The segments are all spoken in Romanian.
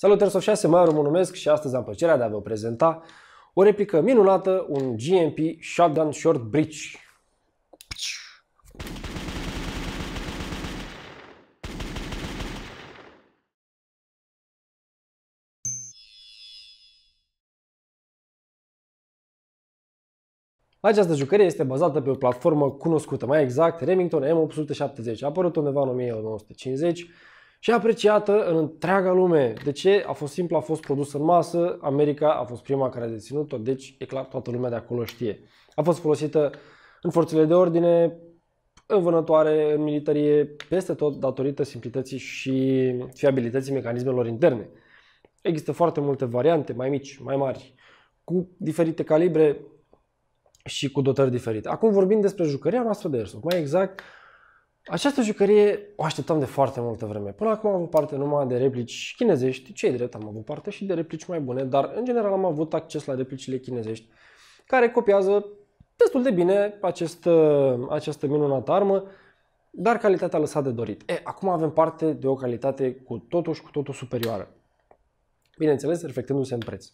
Salut Airsoft 6, Maior mă numesc și astăzi am plăcerea de a vă prezenta o replică minunată, un GMP Shotgun Short Breach. Această jucărie este bazată pe o platformă cunoscută, mai exact Remington M870, a apărut undeva în 1950 și apreciată în întreaga lume. De ce? A fost simplu, a fost produsă în masă, America a fost prima care a deținut-o, deci e clar toată lumea de acolo știe. A fost folosită în forțele de ordine, în vânătoare, în militarie, peste tot datorită simplității și fiabilității mecanismelor interne. Există foarte multe variante, mai mici, mai mari, cu diferite calibre și cu dotări diferite. Acum vorbim despre jucăria noastră de Airsoft, mai exact această jucărie o așteptam de foarte multă vreme. Până acum am avut parte numai de replici chinezești, cei drept am avut parte și de replici mai bune, dar în general am avut acces la replicile chinezești care copiază destul de bine acest, uh, această minunată armă, dar calitatea a lăsat de dorit. E, acum avem parte de o calitate cu totul și cu totul superioară. Bineînțeles, reflectându-se în preț.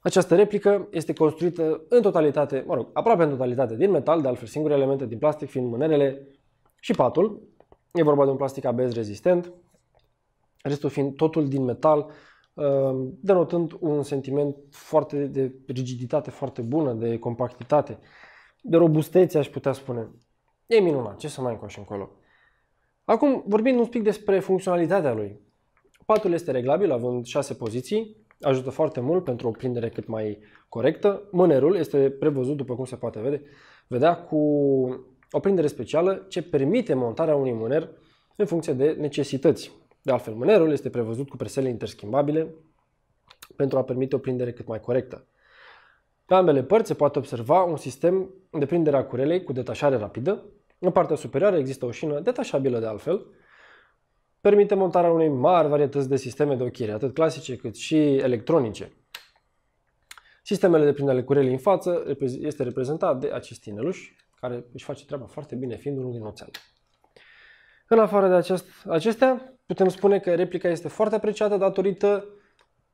Această replică este construită în totalitate, mă rog, aproape în totalitate din metal, de altfel singure elemente din plastic fiind mânerele și patul. E vorba de un plastic ABS rezistent, restul fiind totul din metal, uh, denotând un sentiment foarte de rigiditate foarte bună, de compactitate, de robustețe, aș putea spune. E minunat, ce să mai încoși încolo. Acum, vorbind un pic despre funcționalitatea lui. Patul este reglabil, având 6 poziții, ajută foarte mult pentru o prindere cât mai corectă. Mânerul este prevăzut, după cum se poate vede, vedea cu o prindere specială ce permite montarea unui mâner în funcție de necesități. De altfel, mânerul este prevăzut cu presele interschimbabile pentru a permite o prindere cât mai corectă. Pe ambele părți se poate observa un sistem de prindere a curelei cu detașare rapidă. În partea superioară există o șină detașabilă de altfel. Permite montarea unei mari varietăți de sisteme de ochire, atât clasice cât și electronice. Sistemele de prindere ale curelei în față este reprezentat de acest ineluș, care își face treaba foarte bine, fiind unul din oțel. În afară de acest, acestea, putem spune că replica este foarte apreciată datorită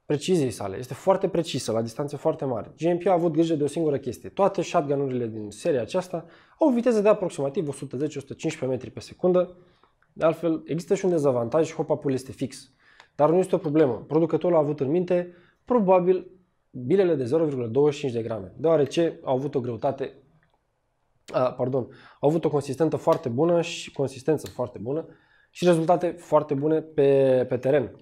preciziei sale. Este foarte precisă, la distanțe foarte mari. GMP a avut grijă de o singură chestie. Toate shotgun-urile din seria aceasta au o viteză de aproximativ 110-115 metri pe secundă. De altfel, există și un dezavantaj, hop-up-ul este fix. Dar nu este o problemă. Producătorul a avut în minte probabil bilele de 0,25 de grame, deoarece au avut o greutate a, pardon, au avut o consistență foarte bună și consistență foarte bună și rezultate foarte bune pe, pe teren.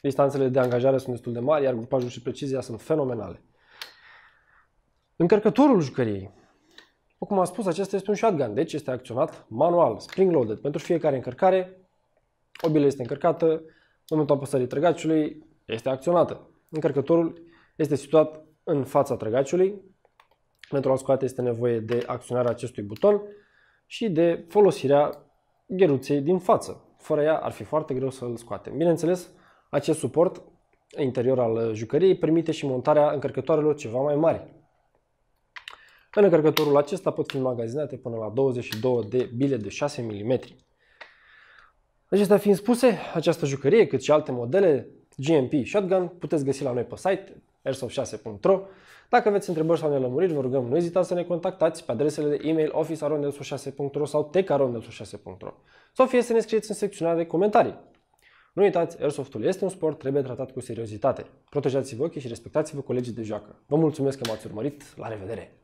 Distanțele de angajare sunt destul de mari, iar grupajul și precizia sunt fenomenale. Încărcătorul jucăriei. După cum am spus, acesta este un shotgun, deci este acționat manual, spring-loaded. Pentru fiecare încărcare, o bilă este încărcată, în momentul apăsării trăgaciului este acționată. Încărcătorul este situat în fața trăgaciului, pentru a scoate este nevoie de acționarea acestui buton și de folosirea gheruței din față. Fără ea ar fi foarte greu să îl scoatem. Bineînțeles, acest suport interior al jucăriei permite și montarea încărcătoarelor ceva mai mari. În încărcătorul acesta pot fi magazinate până la 22 de bile de 6 mm. Acestea fiind spuse, această jucărie, cât și alte modele GMP Shotgun, puteți găsi la noi pe site airsoft6.ro dacă aveți întrebări sau nelămuriri, vă rugăm, nu ezitați să ne contactați pe adresele de e-mail office.rondelsu6.ro sau tech.rondelsu6.ro sau fie să ne scrieți în secțiunea de comentarii. Nu uitați, Airsoftul este un sport, trebuie tratat cu seriozitate. Protejați-vă ochii și respectați-vă colegii de joacă. Vă mulțumesc că m-ați urmărit, la revedere!